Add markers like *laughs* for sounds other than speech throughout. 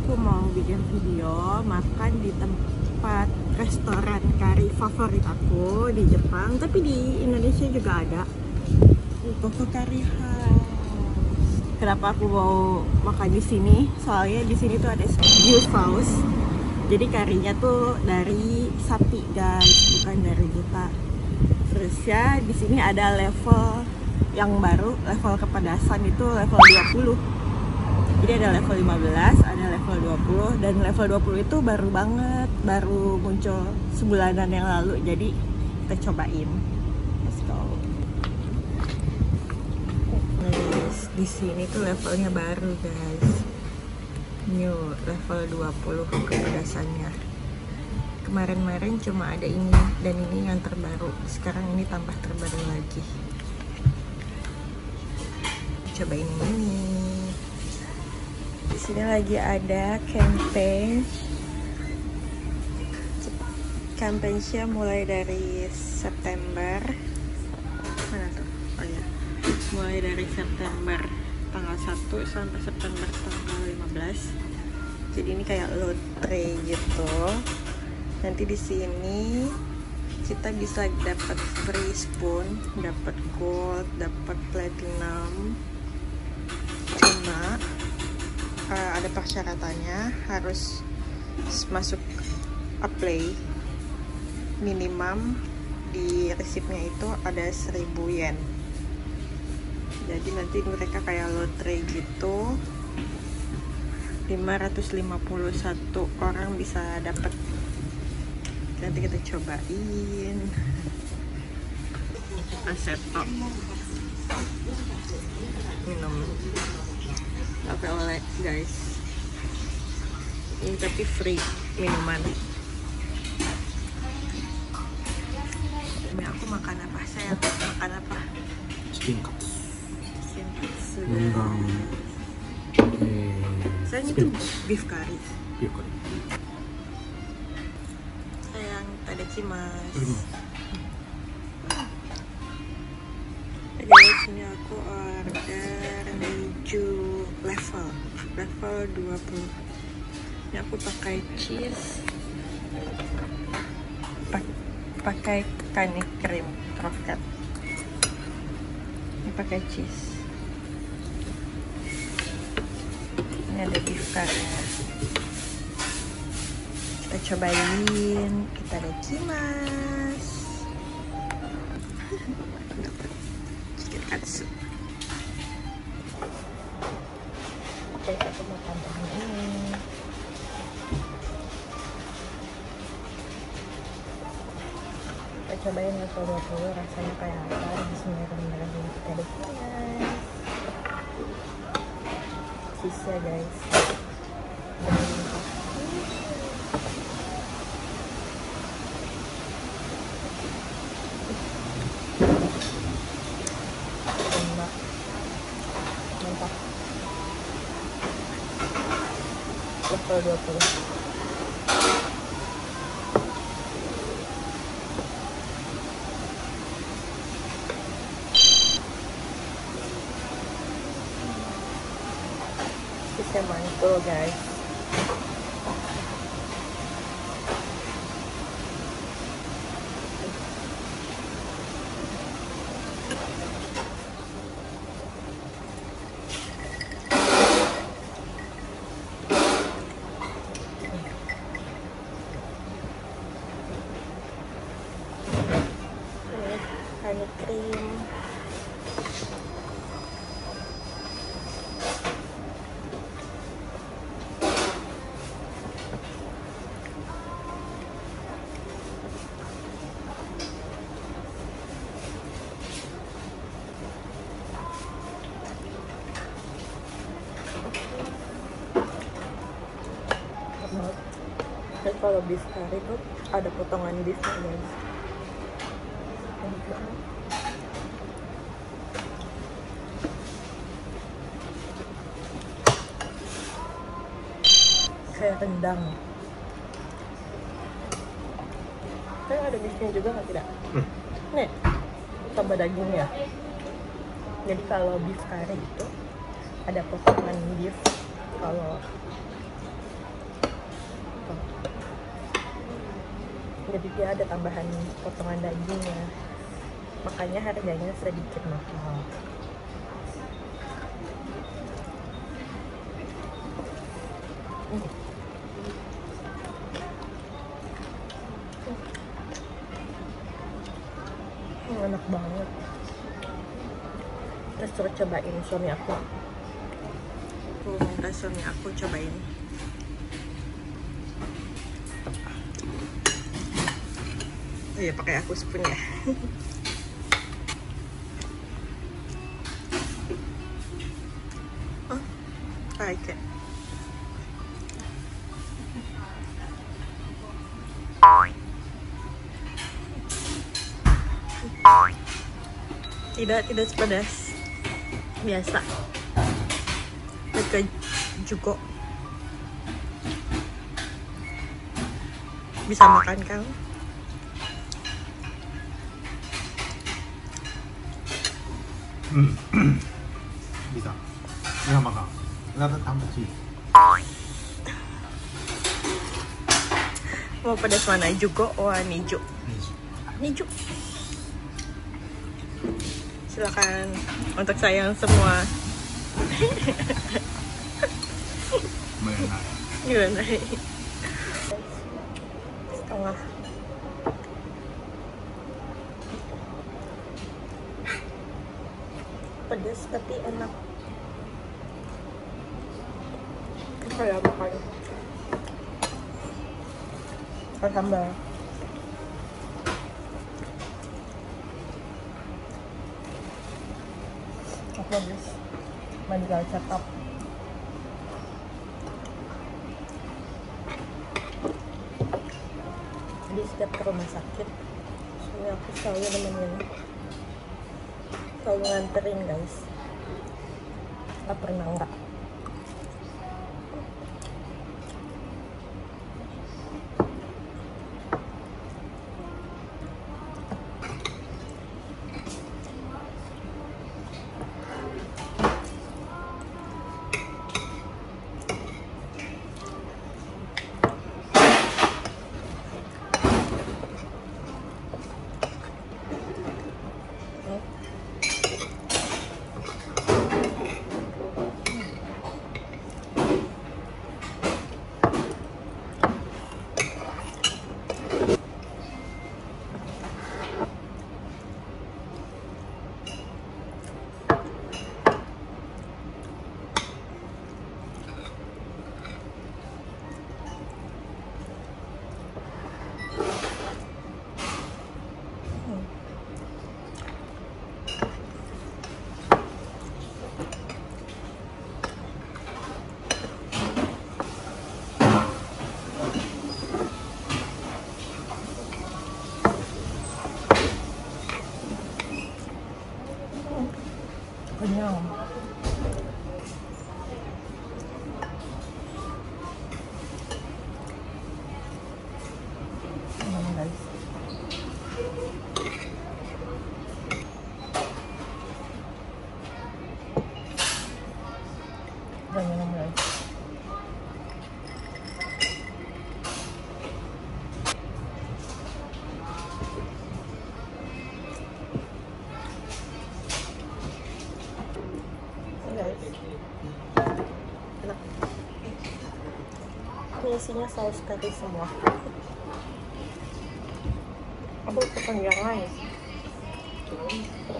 aku mau bikin video makan di tempat restoran kari favorit aku di Jepang tapi di Indonesia juga ada. Koko Kari House kenapa aku mau makan di sini? Soalnya di sini tuh ada Juice House. Jadi karinya tuh dari sapi guys bukan dari kita terus ya di sini ada level yang baru level kepedasan itu level 20 jadi ada level 15 ada level 20 dan level 20 itu baru banget baru muncul sebulanan yang lalu. Jadi kita cobain. Let's go. Guys di sini tuh levelnya baru guys. New level 20 kepedasannya kemarin-kemarin cuma ada ini dan ini yang terbaru. Sekarang ini tambah terbaru lagi. Cobain ini sini lagi ada campaign. Campaignnya mulai dari September. Mana tuh? Oh ya mulai dari September tanggal 1 sampai September tanggal 15 jadi ini kayak lotre gitu. Nanti di sini kita bisa dapat free spoon dapat gold dapat platinum cuma uh, ada persyaratannya harus masuk apply minimum di resipnya itu ada 1000 yen? Jadi nanti mereka kayak lotre gitu 551 orang bisa dapat nanti kita cobain. Asetok minum nggak oleh guys. Ini tapi free minuman. Ini aku makan apa? Saya makan apa? Chicken cups chicken cups sudah. Eh, Saya itu beef curry. Beef curry. Sayang ada cimas. Jadi sini aku order hijau level level 20 ini aku pakai cheese. Pak- pakai kani krim kroket ini pakai cheese. Ini ada beef curry. Kita cobain kita ada kimas cobain level 20 rasanya kayak apa? Bismillahirrahmanirrahim kita kimas sisa guys. Mantap. Level 20 bisa mantul guys Ini honey cream banget. Dan kalau beef curry tuh ada potongan beefnya guys. Kayak rendang. Kayak ada beefnya juga nggak tidak? Hmm. Nih, tambah dagingnya. Jadi kalau beef curry itu ada potongan beef. Kalau jadi dia ada tambahan potongan dagingnya makanya harganya sedikit mahal. Hmm. Hmm, enak banget. Terus coba cobain suami aku. Aku minta suami aku cobain iya pakai aku spoon ya *laughs* oh like it. Tidak tidak sepedas. Biasa. Dekat juga bisa makan bisa. Nggak makan. Nggak tambah sih. Mau pedas mana? Juga wah nijo nijo silakan untuk sayang semua. Benar. gimana? Setengah pedas tapi enak. Kayak makan Pakai sambal. Aku habis medical check up jadi setiap ke rumah sakit suami aku selalu nemenin selalu nganterin guys. Nggak pernah enggak Jangan minum ini isinya saus kari semua. Aku kekenyangan aku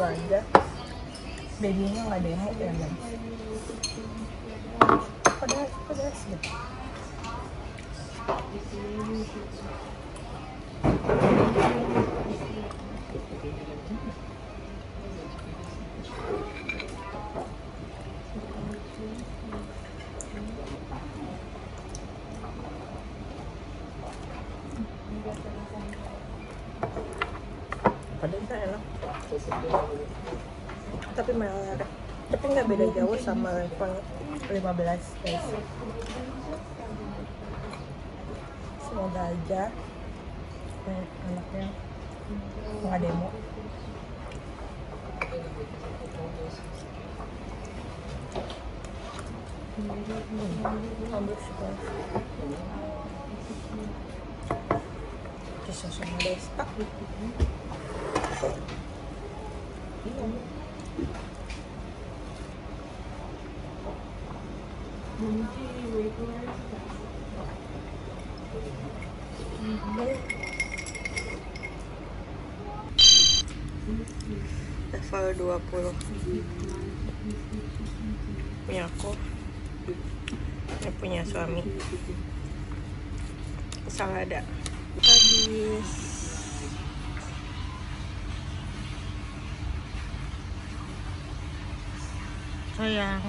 semoga aja. Babynya nggak demo ya guys pedas pedas gitu pedasnya enak tapi merah tapi nggak beda jauh sama level 15 guys. Semoga aja eh, anaknya nggak demo. Ambil suka Kisah sama Desta level 20 punya aku. Ini punya suami. Salada habis 可以啊